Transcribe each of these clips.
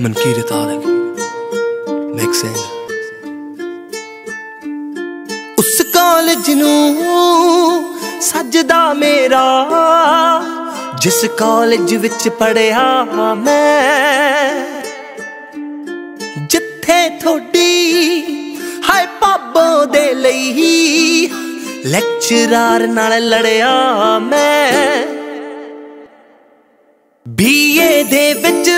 ਮਨਕੀਰਤ ਆਲਕ ਮੈਕਸਿੰਗ ਉਸ ਕਾਲਜ ਨੂੰ ਸੱਜਦਾ ਮੇਰਾ, ਜਿਸ ਕਾਲਜ ਵਿੱਚ ਪੜਿਆ ਮੈਂ, ਜਿੱਥੇ ਥੋੜੀ ਹਾਈ ਪਾਪੋ ਦੇ ਲਈ ਲੈਕਚਰਾਰ ਨਾਲ ਲੜਿਆ ਮੈਂ। ਬੀਏ ਦੇ ਵਿੱਚ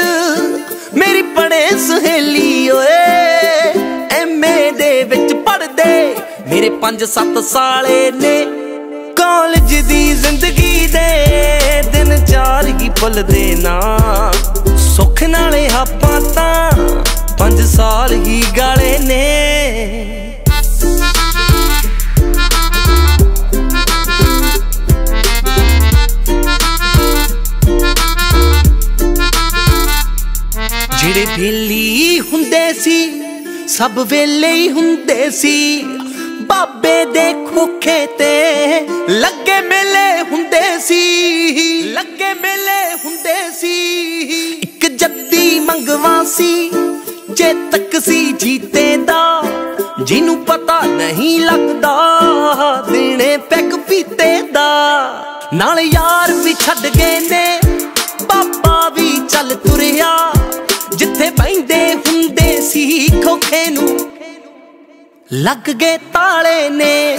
ਸਹੇਲੀ ਓਏ ਐਮਏ ਦੇ ਵਿੱਚ ਪੜਦੇ ਮੇਰੇ 5-7 ਸਾਲੇ ਨੇ ਕਾਲਜ ਦੀ ਜ਼ਿੰਦਗੀ ਦੇ ਦਿਨ ਚਾਰ ਹੀ ਭੁੱਲਦੇ ਨਾ। ਸੁੱਖ ਨਾਲੇ ਆਪਾਂ ਤਾਂ 5 ਸਾਲ ਹੀ ਗਾਲੇ ਨੇ। ਜਿਹੜੇ ਵੇਲੀ ਹੁੰਦੇ ਸੀ, ਸਭ ਵੇਲੇ ਹੀ ਹੁੰਦੇ ਸੀ। ਬਾਬੇ ਦੇ ਖੋਖੇ ਤੇ ਲੱਗੇ ਮੇਲੇ ਹੁੰਦੇ ਸੀ, ਲੱਗੇ ਮੇਲੇ ਹੁੰਦੇ ਸੀ। ਇੱਕ ਜੱਦੀ ਮੰਗਵਾ ਸੀ, ਜੇ ਤੱਕ ਸੀ ਜੀਤੇ ਦਾ ਜਿਹਨੂੰ ਪਤਾ ਨਹੀਂ ਲੱਗਦਾ, ਦੇਣੇ ਪੈਕ ਪੀਤੇ ਦਾ ਨਾਲ ਯਾਰ ਵੀ ਛੱਡ ਗਏ ਨੇ, ਬਾਬਾ ਵੀ ਚੱਲ ਤੁਰਿਆ। ਸੀ ਖੋਖੇ ਨੂੰ। ਲੱਗ ਗਏ ਤਾਲੇ ਨੇ।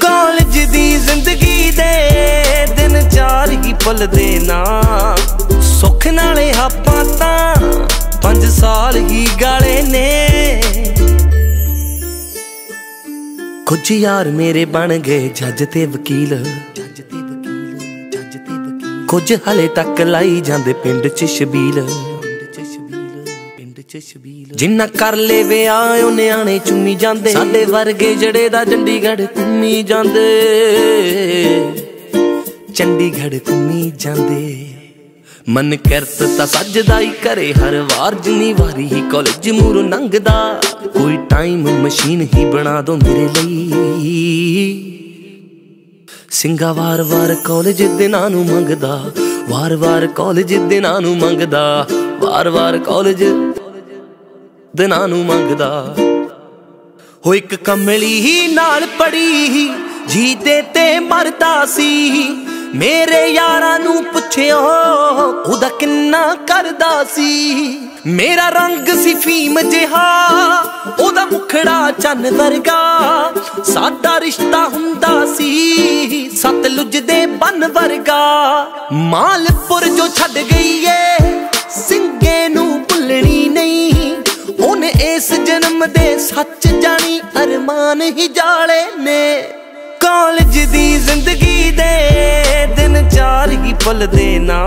ਕਾਲਜ ਦੀ ਜ਼ਿੰਦਗੀ ਦੇ ਦਿਨ ਚਾਰ ਹੀ ਭੁੱਲਦੇ ਨਾ। ਸੁੱਖ ਨਾਲੇ ਆਪਾਂ ਤਾਂ 5 ਸਾਲ ਹੀ ਗਾਲੇ ਨੇ। ਕੁਝ ਯਾਰ ਮੇਰੇ ਬਣ ਗਏ ਜੱਜ ਤੇ ਵਕੀਲ। ਜੱਜ ਤੇ ਵਕੀਲ ਜੱਜ ਤੇ ਵਕੀਲ ਕੁਝ ਹਲੇ ਤੱਕ ਲਾਈ ਜਾਂਦੇ ਪਿੰਡ 'ਚ ਸ਼ਬੀਲ ਪਿੰਡ 'ਚ ਸ਼ਬੀਲ। ਜਿੰਨਾ ਕਰ ਲੈ ਵਿਆਹ ਉਹ ਨਿਆਣੇ ਚੁੰਮੀ ਜਾਂਦੇ। ਸਾਡੇ ਵਰਗੇ ਜੜੇ ਦਾ ਚੰਡੀਗੜ੍ਹ ਘੁੰਮੀ ਜਾਂਦੇ। ਚੰਡੀਗੜ੍ਹ ਘੁੰਮੀ ਜਾਂਦੇ। ਮਨ ਕਰਤ ਤਾਂ ਸੱਜਦਾ ਹੀ ਕਰੇ ਹਰ ਵਾਰ ਜਿੰਨੀ ਵਾਰੀ ਹੀ ਕਾਲਜ ਮੂਰੋਂ ਲੰਘਦਾ ਕੋਈ ਟਾਈਮ ਮਸ਼ੀਨ ਹੀ ਬਣਾ ਦੋ ਮੇਰੇ ਲਈ। ਸਿੰਘਾ ਵਾਰ-ਵਾਰ ਕਾਲਜ ਦਿਨਾਂ ਨੂੰ ਮੰਗਦਾ। ਵਾਰ-ਵਾਰ ਕਾਲਜ ਦਿਨਾਂ ਨੂੰ ਮੰਗਦਾ। ਵਾਰ-ਵਾਰ ਕਾਲਜ ਦਿਨਾਂ ਨੂੰ ਮੰਗਦਾ। ਹੋ ਇੱਕ ਕਮਲੀ ਹੀ ਨਾਲ ਪੜੀ ਜੀਤੇ ਤੇ ਮਰਦਾ ਸੀ। ਮੇਰੇ ਯਾਰਾਂ ਨੂੰ ਪੁੱਛਿਓ, ਉਹਦਾ ਕਿੰਨਾ ਕਰਦਾ ਸੀ। ਮੇਰਾ ਰੰਗ ਸੀ ਫੀਮ ਜਿਹਾ, ਉਹਦਾ ਮੁਖੜਾ ਚੰਨ ਵਰਗਾ। ਸਾਡਾ ਰਿਸ਼ਤਾ ਹੁੰਦਾ ਸੀ ਸਤਲੁਜ ਦੇ ਬੰਨ ਵਰਗਾ। ਮਾਲਪੁਰ ਜੋ ਛੱਡ ਸੱਚ ਜਾਣੀ ਅਰਮਾਨ ਹੀ ਜਾਲੇ ਨੇ। ਕਾਲਜ ਦੀ ਜ਼ਿੰਦਗੀ ਦੇ ਦਿਨ ਚਾਰ ਹੀ ਭੁੱਲਦੇ ਨਾ।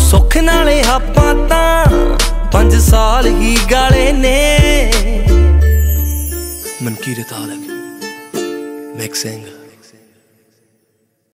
ਸੁੱਖ ਨਾਲੇ ਆਪਾਂ ਤਾਂ 5 ਸਾਲ ਹੀ ਗਾਲੇ ਨੇ। ਮਨਕੀਰਤ ਆਲਕ ਮੈਕਸਿੰਗ